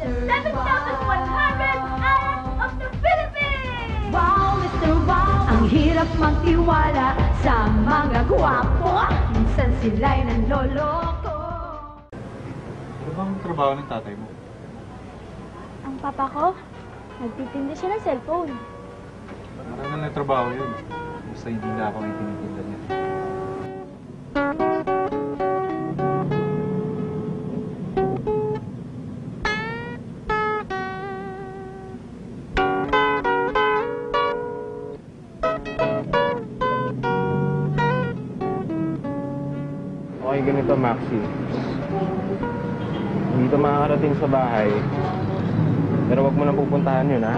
7,100 Act of the Philippines! Wow, Mr. Wow! Ang hirap magtiwala sa mga gwapo. Minsan sila'y nanloloko. Ano bang trabaho ng tatay mo? Ang papa ko, nagtitinda siya ng cellphone. Marami na trabaho yun. Basta hindi na ako yung tinitinda niya. Okay, ganito, Maxi. Ka makakarating sa bahay. Pero wag mo na pupuntahan yun, ha?